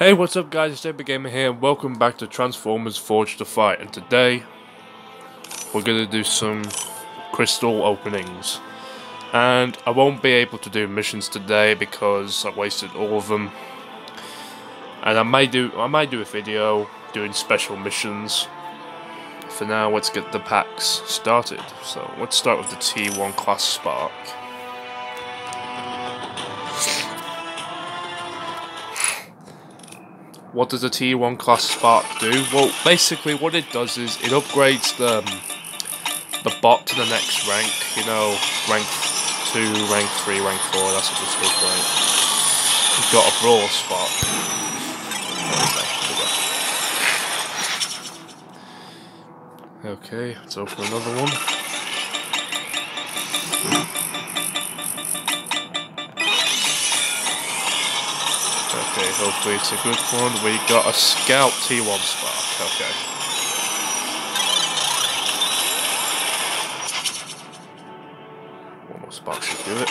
Hey, what's up guys, it's David Gamer here and welcome back to Transformers Forged to Fight. And today we're going to do some crystal openings. And I won't be able to do missions today because I wasted all of them. And I may do I might do a video doing special missions. For now let's get the packs started. So let's start with the T1 class Spark what does a T1 class Spark do? Well, basically what it does is it upgrades the, um, the bot to the next rank, you know, rank 2, rank 3, rank 4, that's what this does, right? You've got a Brawl Spark. Okay, let's open another one. Hopefully it's a good one. We got a Scout T1 Spark, okay. One more spark should do it.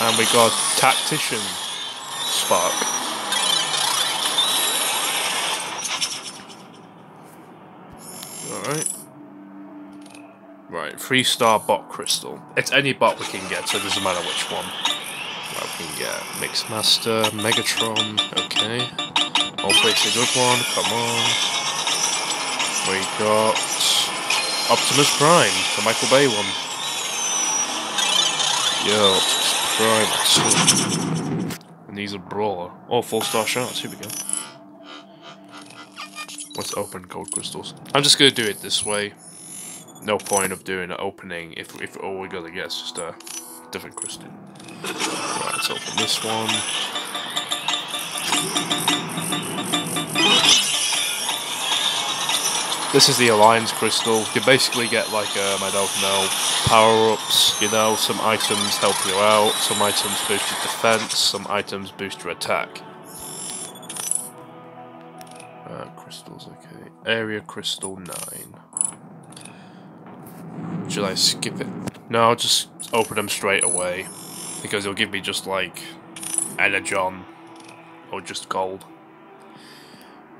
And we got Tactician Spark. Alright. Right, three star bot crystal. It's any bot we can get, so it doesn't matter which one. Right, we can get Mixmaster, Megatron, okay. Hopefully it's a good one, come on. We got Optimus Prime, the Michael Bay one. Yo, Optimus Prime. And these are Brawler. Oh, four star shots, here we go. Let's open gold crystals. I'm just gonna do it this way no point of doing an opening if, if all we're gonna get is just a different crystal. Right, let's open this one. This is the Alliance Crystal. You basically get like, um, I don't know, power-ups, you know, some items help you out, some items boost your defense, some items boost your attack. Uh, crystals, okay. Area Crystal 9. Should I skip it? No, I'll just open them straight away. Because it'll give me just like Energon or just gold.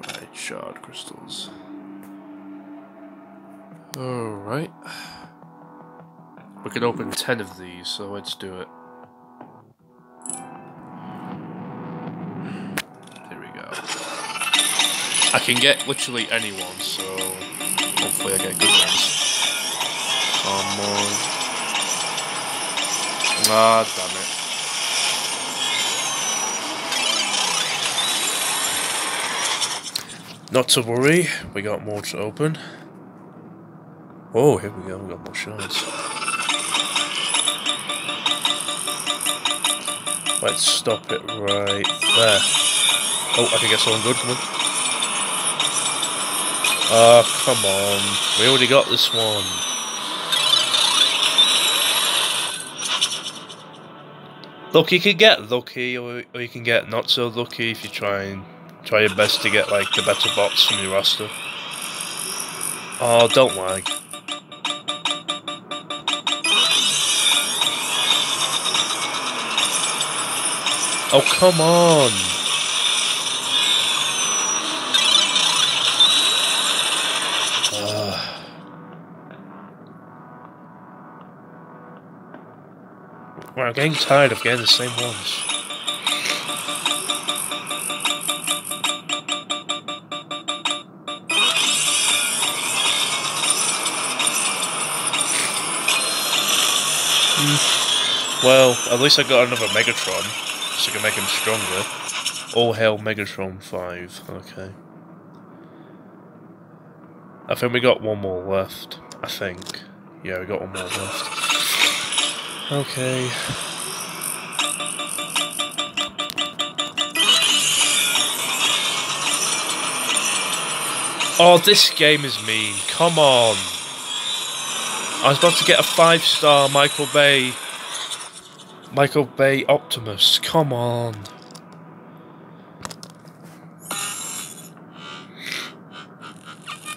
Right, shard crystals. Alright. We can open 10 of these, so let's do it. There we go. I can get literally anyone, so hopefully I get good ones. Come on. Ah, damn it. Not to worry, we got more to open. Oh, here we go, we got more shards. Let's stop it right there. Oh, I can get someone good, come on. Oh, come on. We already got this one. Look, you can get lucky, or, or you can get not so lucky if you try and try your best to get like the better bots from your roster. Oh, don't lag. Oh, come on! Well, I'm getting tired of getting the same ones. Mm. Well, at least I got another Megatron, so I can make him stronger. All hail Megatron 5, okay. I think we got one more left, I think. Yeah, we got one more left. Okay. Oh, this game is mean. Come on. I was about to get a five star Michael Bay. Michael Bay Optimus. Come on.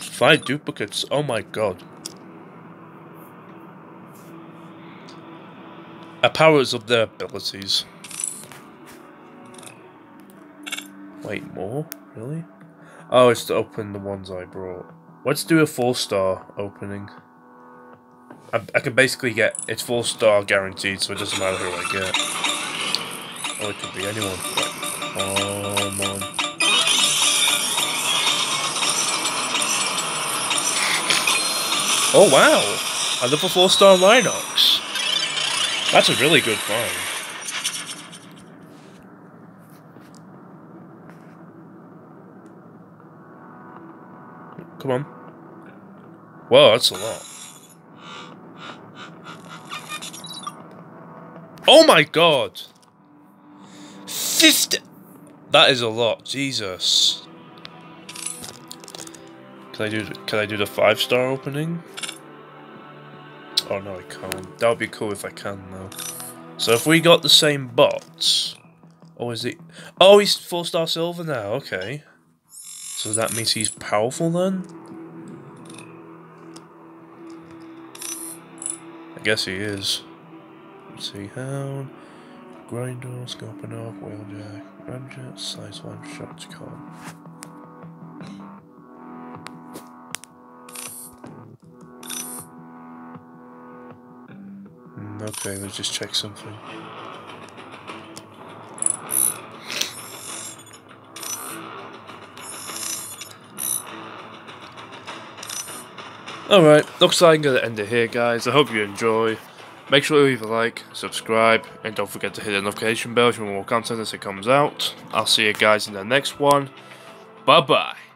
Five duplicates. Oh my god. Our powers of their abilities. Wait, more? Really? Oh, it's to open the ones I brought. Let's do a four star opening. I, I can basically get it's four star guaranteed, so it doesn't matter who I get. Oh, it could be anyone. Oh man. Oh wow! Another four star Rhinox. That's a really good find. Come on. Whoa, that's a lot. Oh my god! 50! That is a lot, Jesus. Can I do can I do the five star opening? Oh no I can't. That would be cool if I can though. So if we got the same bots Oh is it Oh he's four star silver now, okay. So that means he's powerful then? I guess he is. Let's see how. Grinder, Scorponok, Wheeljack, Ramjet, Size 1, okay, let's just check something. Alright, looks like I'm going to end it here guys. I hope you enjoy. Make sure you leave a like, subscribe, and don't forget to hit the notification bell for more content as it comes out. I'll see you guys in the next one. Bye bye.